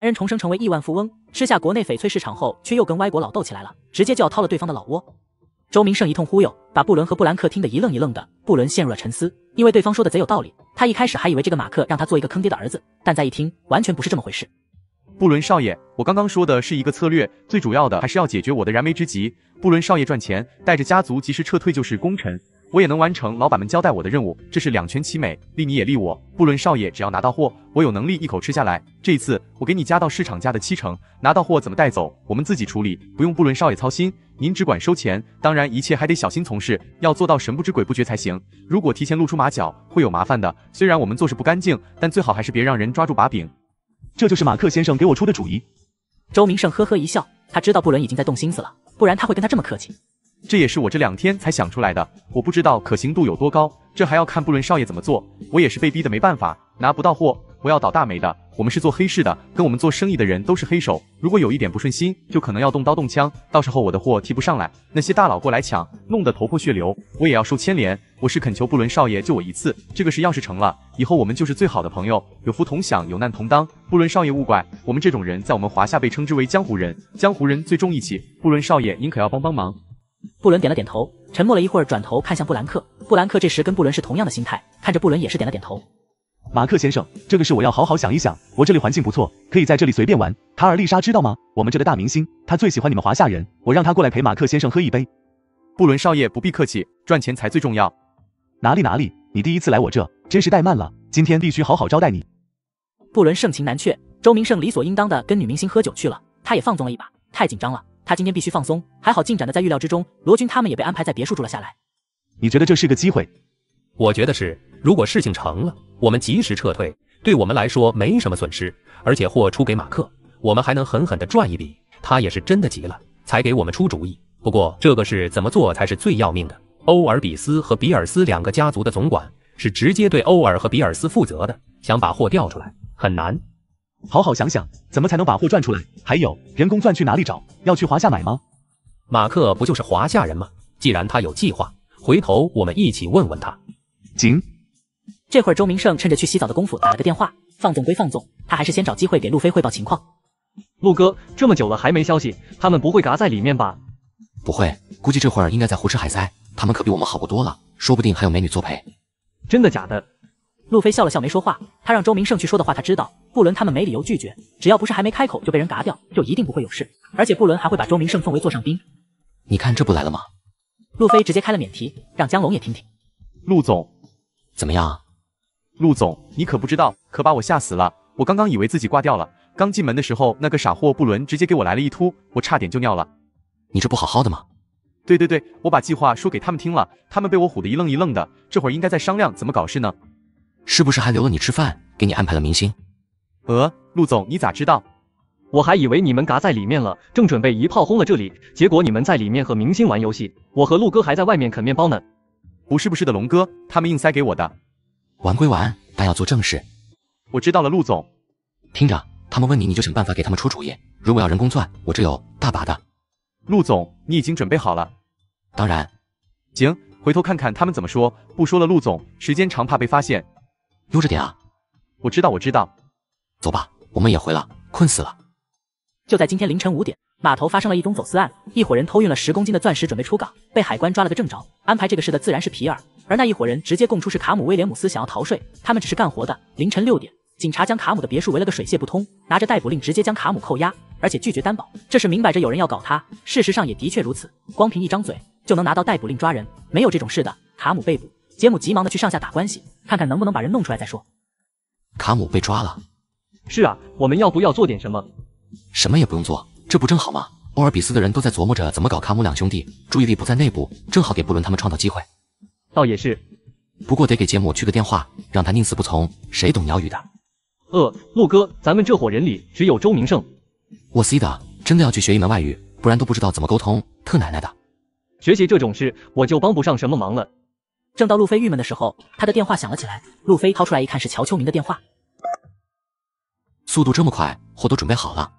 男人重生成为亿万富翁，吃下国内翡翠市场后，却又跟歪国老斗起来了，直接就要掏了对方的老窝。周明胜一通忽悠，把布伦和布兰克听得一愣一愣的。布伦陷入了沉思，因为对方说的贼有道理。他一开始还以为这个马克让他做一个坑爹的儿子，但再一听，完全不是这么回事。布伦少爷，我刚刚说的是一个策略，最主要的还是要解决我的燃眉之急。布伦少爷赚钱，带着家族及时撤退就是功臣。我也能完成老板们交代我的任务，这是两全其美，利你也利我。布伦少爷，只要拿到货，我有能力一口吃下来。这一次我给你加到市场价的七成，拿到货怎么带走，我们自己处理，不用布伦少爷操心，您只管收钱。当然一切还得小心从事，要做到神不知鬼不觉才行。如果提前露出马脚，会有麻烦的。虽然我们做事不干净，但最好还是别让人抓住把柄。这就是马克先生给我出的主意。周明胜呵呵一笑，他知道布伦已经在动心思了，不然他会跟他这么客气。这也是我这两天才想出来的，我不知道可行度有多高，这还要看布伦少爷怎么做。我也是被逼的没办法，拿不到货，我要倒大霉的。我们是做黑市的，跟我们做生意的人都是黑手，如果有一点不顺心，就可能要动刀动枪，到时候我的货提不上来，那些大佬过来抢，弄得头破血流，我也要受牵连。我是恳求布伦少爷救我一次，这个事要是成了，以后我们就是最好的朋友，有福同享，有难同当。布伦少爷勿怪，我们这种人在我们华夏被称之为江湖人，江湖人最重义气。布伦少爷，您可要帮帮忙。布伦点了点头，沉默了一会儿，转头看向布兰克。布兰克这时跟布伦是同样的心态，看着布伦也是点了点头。马克先生，这个事我要好好想一想。我这里环境不错，可以在这里随便玩。卡尔丽莎知道吗？我们这的大明星，她最喜欢你们华夏人。我让她过来陪马克先生喝一杯。布伦少爷不必客气，赚钱才最重要。哪里哪里，你第一次来我这，真是怠慢了。今天必须好好招待你。布伦盛情难却，周明胜理所应当的跟女明星喝酒去了，他也放纵了一把，太紧张了。他今天必须放松，还好进展的在预料之中。罗军他们也被安排在别墅住了下来。你觉得这是个机会？我觉得是。如果事情成了，我们及时撤退，对我们来说没什么损失，而且货出给马克，我们还能狠狠的赚一笔。他也是真的急了，才给我们出主意。不过这个事怎么做才是最要命的？欧尔比斯和比尔斯两个家族的总管是直接对欧尔和比尔斯负责的，想把货调出来很难。好好想想，怎么才能把货赚出来？还有人工钻去哪里找？要去华夏买吗？马克不就是华夏人吗？既然他有计划，回头我们一起问问他。行。这会儿周明胜趁着去洗澡的功夫打了个电话，放纵归放纵，他还是先找机会给路飞汇报情况。陆哥，这么久了还没消息，他们不会嘎在里面吧？不会，估计这会儿应该在胡吃海塞。他们可比我们好过多了，说不定还有美女作陪。真的假的？路飞笑了笑，没说话。他让周明胜去说的话，他知道布伦他们没理由拒绝。只要不是还没开口就被人嘎掉，就一定不会有事。而且布伦还会把周明胜奉为座上宾。你看这不来了吗？路飞直接开了免提，让江龙也听听。陆总，怎么样？陆总，你可不知道，可把我吓死了。我刚刚以为自己挂掉了，刚进门的时候，那个傻货布伦直接给我来了一突，我差点就尿了。你这不好好的吗？对对对，我把计划说给他们听了，他们被我唬得一愣一愣的，这会儿应该在商量怎么搞事呢。是不是还留了你吃饭，给你安排了明星？呃，陆总，你咋知道？我还以为你们嘎在里面了，正准备一炮轰了这里，结果你们在里面和明星玩游戏，我和陆哥还在外面啃面包呢。不是不是的，龙哥，他们硬塞给我的。玩归玩，但要做正事。我知道了，陆总。听着，他们问你，你就想办法给他们出主意。如果要人工钻，我这有大把的。陆总，你已经准备好了？当然。行，回头看看他们怎么说。不说了，陆总，时间长怕被发现。悠着点啊！我知道，我知道。走吧，我们也回了，困死了。就在今天凌晨五点，码头发生了一宗走私案，一伙人偷运了十公斤的钻石，准备出港，被海关抓了个正着。安排这个事的自然是皮尔，而那一伙人直接供出是卡姆威廉姆斯想要逃税，他们只是干活的。凌晨六点，警察将卡姆的别墅围了个水泄不通，拿着逮捕令直接将卡姆扣押，而且拒绝担保，这是明摆着有人要搞他。事实上也的确如此，光凭一张嘴就能拿到逮捕令抓人，没有这种事的。卡姆被捕。杰姆急忙的去上下打关系，看看能不能把人弄出来再说。卡姆被抓了。是啊，我们要不要做点什么？什么也不用做，这不正好吗？欧尔比斯的人都在琢磨着怎么搞卡姆两兄弟，注意力不在内部，正好给布伦他们创造机会。倒也是，不过得给杰姆去个电话，让他宁死不从。谁懂鸟语的？呃，陆哥，咱们这伙人里只有周明胜。我 C 的，真的要去学一门外语，不然都不知道怎么沟通。特奶奶的，学习这种事我就帮不上什么忙了。正到路飞郁闷的时候，他的电话响了起来。路飞掏出来一看，是乔秋明的电话。速度这么快，货都准备好了？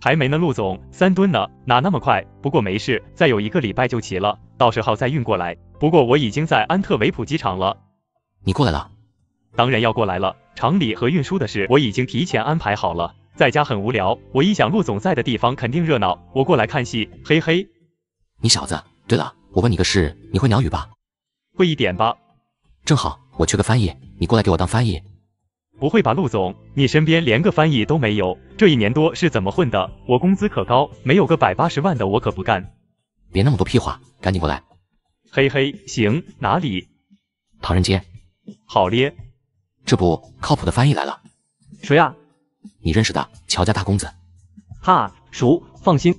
还没呢，陆总，三吨呢，哪那么快？不过没事，再有一个礼拜就齐了，到时候再运过来。不过我已经在安特维普机场了。你过来了？当然要过来了，厂里和运输的事我已经提前安排好了。在家很无聊，我一想陆总在的地方肯定热闹，我过来看戏，嘿嘿。你小子，对了，我问你个事，你会鸟语吧？会一点吧？正好，我缺个翻译，你过来给我当翻译。不会吧，陆总，你身边连个翻译都没有，这一年多是怎么混的？我工资可高，没有个百八十万的我可不干。别那么多屁话，赶紧过来。嘿嘿，行，哪里？唐人街。好咧。这不，靠谱的翻译来了。谁啊？你认识的乔家大公子。哈，熟，放心。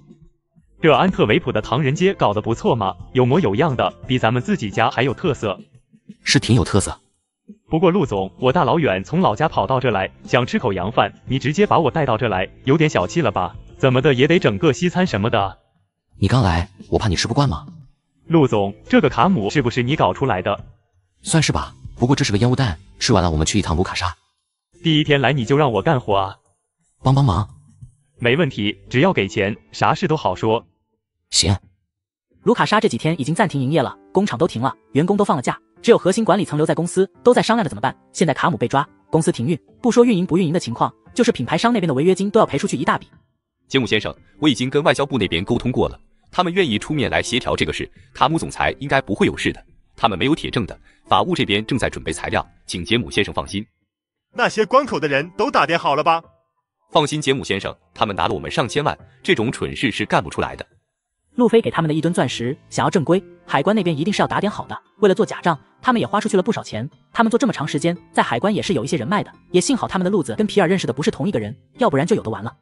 这安特维普的唐人街搞得不错嘛，有模有样的，比咱们自己家还有特色。是挺有特色。不过陆总，我大老远从老家跑到这来，想吃口洋饭，你直接把我带到这来，有点小气了吧？怎么的也得整个西餐什么的。你刚来，我怕你吃不惯吗。陆总，这个卡姆是不是你搞出来的？算是吧，不过这是个烟雾弹，吃完了我们去一趟卢卡莎。第一天来你就让我干活啊？帮帮忙。没问题，只要给钱，啥事都好说。行。卢卡莎这几天已经暂停营业了，工厂都停了，员工都放了假，只有核心管理层留在公司，都在商量着怎么办。现在卡姆被抓，公司停运，不说运营不运营的情况，就是品牌商那边的违约金都要赔出去一大笔。杰姆先生，我已经跟外交部那边沟通过了，他们愿意出面来协调这个事，卡姆总裁应该不会有事的。他们没有铁证的，法务这边正在准备材料，请杰姆先生放心。那些关口的人都打点好了吧？放心，杰姆先生，他们拿了我们上千万，这种蠢事是干不出来的。路飞给他们的一吨钻石，想要正规，海关那边一定是要打点好的。为了做假账，他们也花出去了不少钱。他们做这么长时间，在海关也是有一些人脉的。也幸好他们的路子跟皮尔认识的不是同一个人，要不然就有的玩了。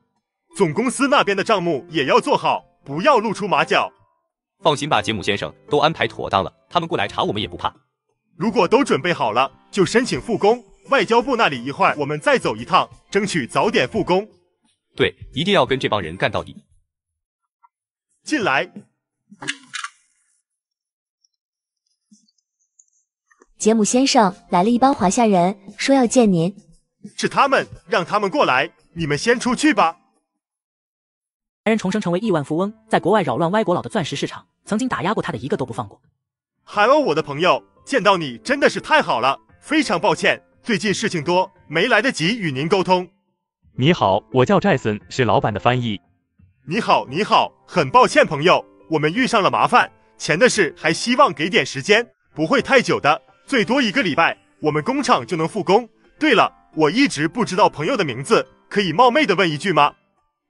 总公司那边的账目也要做好，不要露出马脚。放心吧，杰姆先生，都安排妥当了，他们过来查我们也不怕。如果都准备好了，就申请复工。外交部那里一会儿我们再走一趟，争取早点复工。对，一定要跟这帮人干到底。进来。杰姆先生，来了一帮华夏人，说要见您。是他们，让他们过来。你们先出去吧。男人重生成为亿万富翁，在国外扰乱歪国佬的钻石市场，曾经打压过他的一个都不放过。海鸥，我的朋友，见到你真的是太好了，非常抱歉，最近事情多，没来得及与您沟通。你好，我叫寨森，是老板的翻译。你好，你好，很抱歉，朋友，我们遇上了麻烦，钱的事还希望给点时间，不会太久的，最多一个礼拜，我们工厂就能复工。对了，我一直不知道朋友的名字，可以冒昧的问一句吗？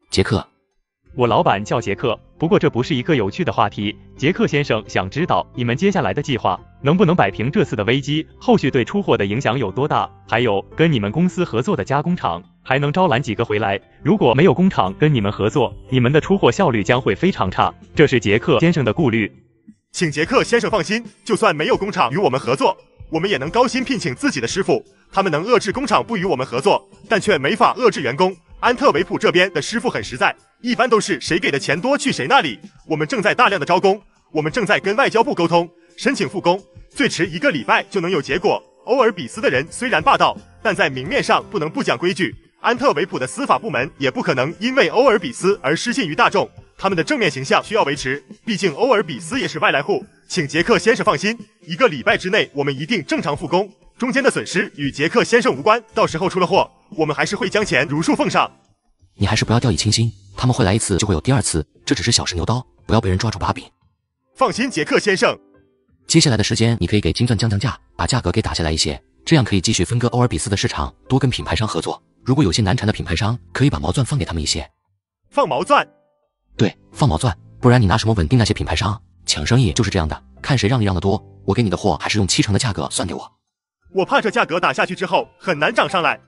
杰克。我老板叫杰克，不过这不是一个有趣的话题。杰克先生想知道你们接下来的计划能不能摆平这次的危机，后续对出货的影响有多大？还有跟你们公司合作的加工厂还能招揽几个回来？如果没有工厂跟你们合作，你们的出货效率将会非常差。这是杰克先生的顾虑。请杰克先生放心，就算没有工厂与我们合作，我们也能高薪聘请自己的师傅，他们能遏制工厂不与我们合作，但却没法遏制员工。安特维普这边的师傅很实在，一般都是谁给的钱多去谁那里。我们正在大量的招工，我们正在跟外交部沟通，申请复工，最迟一个礼拜就能有结果。欧尔比斯的人虽然霸道，但在明面上不能不讲规矩。安特维普的司法部门也不可能因为欧尔比斯而失信于大众，他们的正面形象需要维持，毕竟欧尔比斯也是外来户。请杰克先生放心，一个礼拜之内我们一定正常复工，中间的损失与杰克先生无关，到时候出了货。我们还是会将钱如数奉上。你还是不要掉以轻心，他们会来一次就会有第二次，这只是小试牛刀，不要被人抓住把柄。放心，杰克先生。接下来的时间，你可以给金钻降降价，把价格给打下来一些，这样可以继续分割欧尔比斯的市场，多跟品牌商合作。如果有些难缠的品牌商，可以把毛钻放给他们一些。放毛钻？对，放毛钻，不然你拿什么稳定那些品牌商？抢生意就是这样的，看谁让利让的多。我给你的货还是用七成的价格算给我。我怕这价格打下去之后很难涨上来。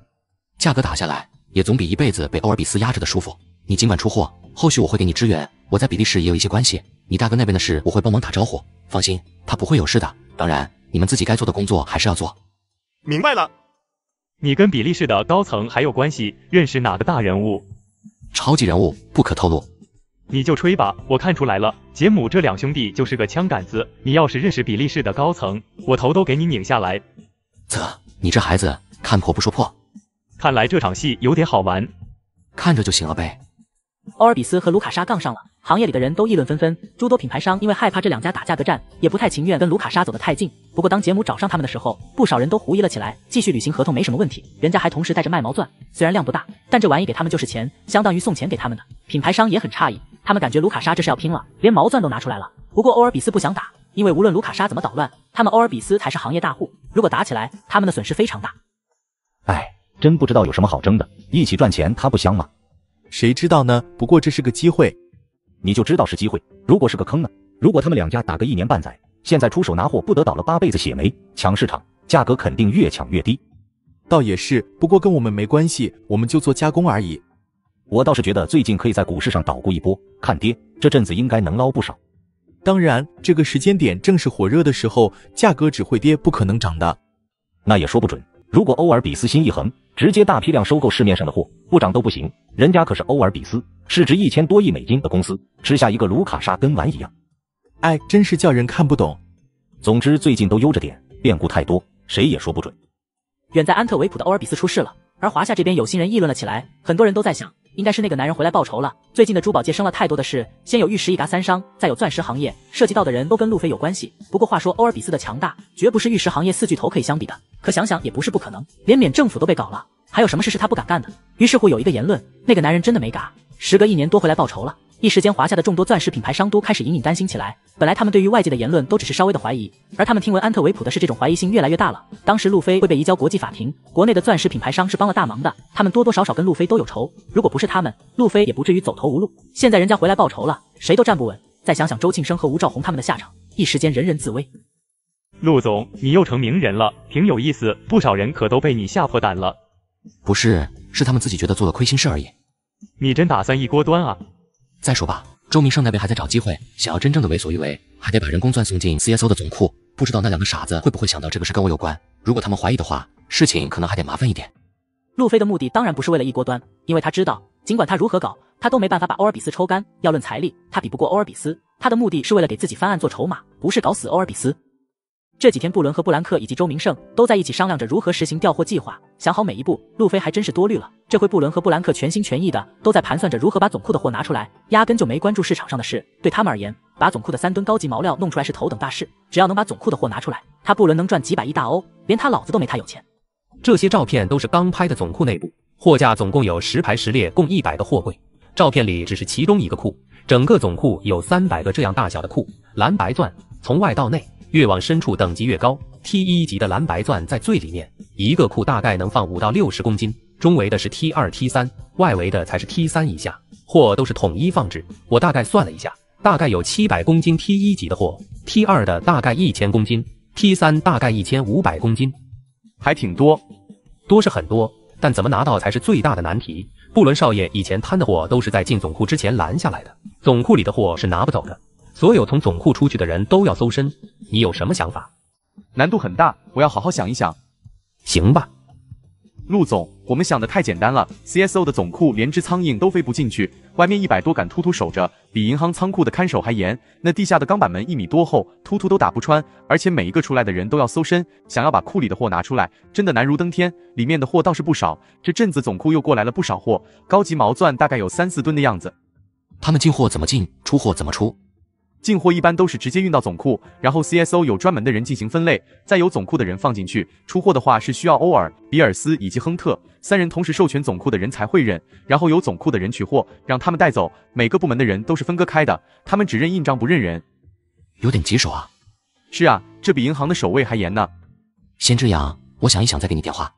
价格打下来，也总比一辈子被欧尔比斯压着的舒服。你尽管出货，后续我会给你支援。我在比利时也有一些关系，你大哥那边的事我会帮忙打招呼。放心，他不会有事的。当然，你们自己该做的工作还是要做。明白了。你跟比利时的高层还有关系？认识哪个大人物？超级人物不可透露。你就吹吧，我看出来了，杰姆这两兄弟就是个枪杆子。你要是认识比利时的高层，我头都给你拧下来。啧，你这孩子看破不说破。看来这场戏有点好玩，看着就行了呗。欧尔比斯和卢卡莎杠上了，行业里的人都议论纷纷，诸多品牌商因为害怕这两家打价格战，也不太情愿跟卢卡莎走得太近。不过当杰姆找上他们的时候，不少人都狐疑了起来。继续履行合同没什么问题，人家还同时带着卖毛钻，虽然量不大，但这玩意给他们就是钱，相当于送钱给他们的。品牌商也很诧异，他们感觉卢卡莎这是要拼了，连毛钻都拿出来了。不过欧尔比斯不想打，因为无论卢卡莎怎么捣乱，他们欧尔比斯才是行业大户，如果打起来，他们的损失非常大。哎，真不知道有什么好争的，一起赚钱，他不香吗？谁知道呢？不过这是个机会。你就知道是机会。如果是个坑呢？如果他们两家打个一年半载，现在出手拿货不得倒了八辈子血霉，抢市场，价格肯定越抢越低。倒也是，不过跟我们没关系，我们就做加工而已。我倒是觉得最近可以在股市上捣鼓一波，看跌，这阵子应该能捞不少。当然，这个时间点正是火热的时候，价格只会跌，不可能涨的。那也说不准。如果欧尔比斯心一横，直接大批量收购市面上的货，不涨都不行。人家可是欧尔比斯，市值一千多亿美金的公司，吃下一个卢卡莎跟玩一样。哎，真是叫人看不懂。总之最近都悠着点，变故太多，谁也说不准。远在安特维普的欧尔比斯出事了，而华夏这边有心人议论了起来，很多人都在想。应该是那个男人回来报仇了。最近的珠宝界生了太多的事，先有玉石一嘎三伤，再有钻石行业，涉及到的人都跟路飞有关系。不过话说，欧尔比斯的强大绝不是玉石行业四巨头可以相比的。可想想也不是不可能，连缅政府都被搞了，还有什么事是他不敢干的？于是乎有一个言论，那个男人真的没嘎，时隔一年多回来报仇了。一时间，华夏的众多钻石品牌商都开始隐隐担心起来。本来他们对于外界的言论都只是稍微的怀疑，而他们听闻安特维普的事，这种怀疑性越来越大了。当时路飞会被移交国际法庭，国内的钻石品牌商是帮了大忙的，他们多多少少跟路飞都有仇。如果不是他们，路飞也不至于走投无路。现在人家回来报仇了，谁都站不稳。再想想周庆生和吴兆宏他们的下场，一时间人人自危。陆总，你又成名人了，挺有意思，不少人可都被你吓破胆了。不是，是他们自己觉得做了亏心事而已。你真打算一锅端啊？再说吧。周明胜那边还在找机会，想要真正的为所欲为，还得把人工钻送进 CSO 的总库。不知道那两个傻子会不会想到这个事跟我有关？如果他们怀疑的话，事情可能还得麻烦一点。路飞的目的当然不是为了一锅端，因为他知道，尽管他如何搞，他都没办法把欧尔比斯抽干。要论财力，他比不过欧尔比斯。他的目的是为了给自己翻案做筹码，不是搞死欧尔比斯。这几天，布伦和布兰克以及周明胜都在一起商量着如何实行调货计划，想好每一步。路飞还真是多虑了。这回布伦和布兰克全心全意的都在盘算着如何把总库的货拿出来，压根就没关注市场上的事。对他们而言，把总库的三吨高级毛料弄出来是头等大事。只要能把总库的货拿出来，他布伦能赚几百亿大欧，连他老子都没他有钱。这些照片都是刚拍的总库内部，货架总共有十排十列，共一百个货柜。照片里只是其中一个库，整个总库有三百个这样大小的库，蓝白钻从外到内。越往深处等级越高，T 一级的蓝白钻在最里面，一个库大概能放五到六十公斤，中围的是 T 二、T 三，外围的才是 T 三以下，货都是统一放置。我大概算了一下，大概有七百公斤 T 一级的货，T 二的大概一千公斤，T 三大概一千五百公斤，还挺多，多是很多，但怎么拿到才是最大的难题。布伦少爷以前摊的货都是在进总库之前拦下来的，总库里的货是拿不走的。所有从总库出去的人都要搜身，你有什么想法？难度很大，我要好好想一想。行吧，陆总，我们想的太简单了。CSO 的总库连只苍蝇都飞不进去，外面一百多杆突突守着，比银行仓库的看守还严。那地下的钢板门一米多厚，突突都打不穿，而且每一个出来的人都要搜身，想要把库里的货拿出来，真的难如登天。里面的货倒是不少，这阵子总库又过来了不少货，高级毛钻大概有三四吨的样子。他们进货怎么进，出货怎么出？进货一般都是直接运到总库，然后 CSO 有专门的人进行分类，再由总库的人放进去。出货的话是需要欧尔、比尔斯以及亨特三人同时授权总库的人才会认，然后由总库的人取货，让他们带走。每个部门的人都是分割开的，他们只认印章不认人，有点棘手啊。是啊，这比银行的守卫还严呢。先这样，我想一想再给你电话。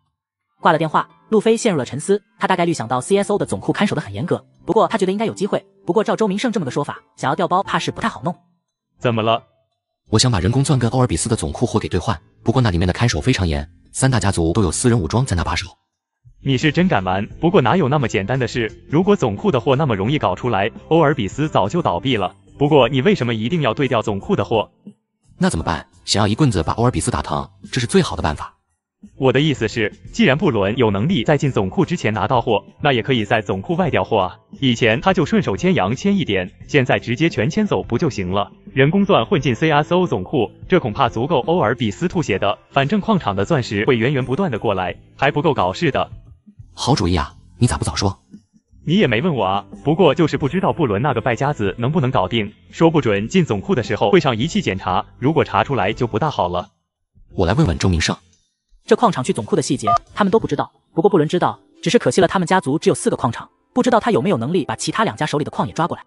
挂了电话，路飞陷入了沉思。他大概率想到 CSO 的总库看守的很严格，不过他觉得应该有机会。不过照周明胜这么个说法，想要调包怕是不太好弄。怎么了？我想把人工钻跟欧尔比斯的总库货给兑换，不过那里面的看守非常严，三大家族都有私人武装在那把守。你是真敢玩，不过哪有那么简单的事？如果总库的货那么容易搞出来，欧尔比斯早就倒闭了。不过你为什么一定要对调总库的货？那怎么办？想要一棍子把欧尔比斯打疼，这是最好的办法。我的意思是，既然布伦有能力在进总库之前拿到货，那也可以在总库外调货啊。以前他就顺手牵羊牵一点，现在直接全牵走不就行了？人工钻混进 CSO 总库，这恐怕足够欧尔比斯吐血的。反正矿场的钻石会源源不断的过来，还不够搞事的。好主意啊，你咋不早说？你也没问我啊，不过就是不知道布伦那个败家子能不能搞定，说不准进总库的时候会上仪器检查，如果查出来就不大好了。我来问问周明胜，这矿场去总库的细节他们都不知道，不过布伦知道，只是可惜了他们家族只有四个矿场，不知道他有没有能力把其他两家手里的矿也抓过来。